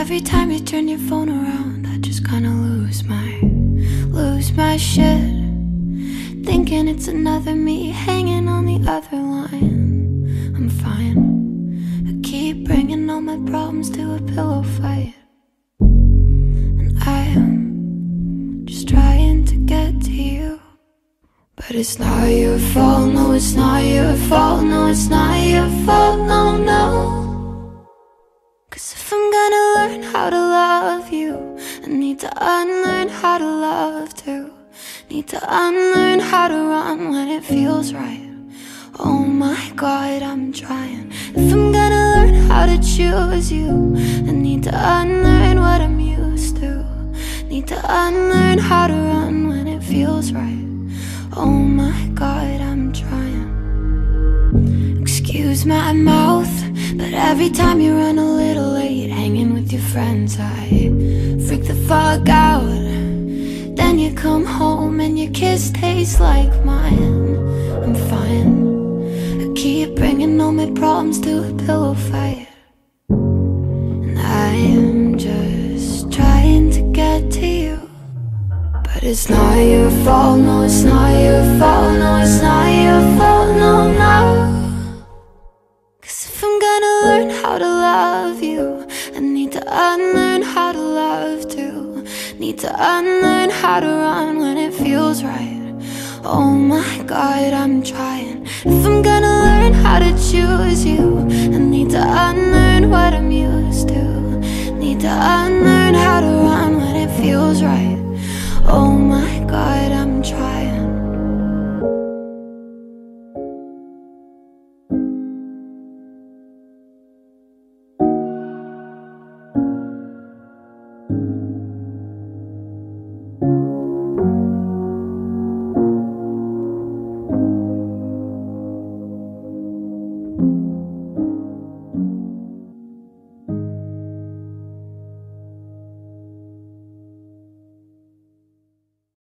every time you turn your phone around, I just kinda lose my, lose my shit. Thinking it's another me hanging on the other line. I'm fine. I keep bringing all my problems to a pillow fight. And I am just trying to get to you. But it's not your fault, no, it's not your fault, no, it's not your fault, no, no. Cause if I'm gonna learn how to love you, I need to unlearn how to love too. Need to unlearn how to run when it feels right. Oh my god, I'm trying. If I'm gonna learn how to choose you, I need to unlearn what I'm used to. Need to unlearn how to run when it feels right. Oh my god, I'm trying. Excuse my mouth, but every time you run a friends, I freak the fuck out. Then you come home and your kiss tastes like mine. I'm fine. I keep bringing all my problems to a pillow fight. And I am just trying to get to you. But it's not your fault, no, it's not your fault, no, it's not your fault, no, no. Cause if I'm gonna learn how to love you, need to unlearn how to love too. Need to unlearn how to run when it feels right. Oh my god, I'm trying. If I'm gonna learn how to choose you,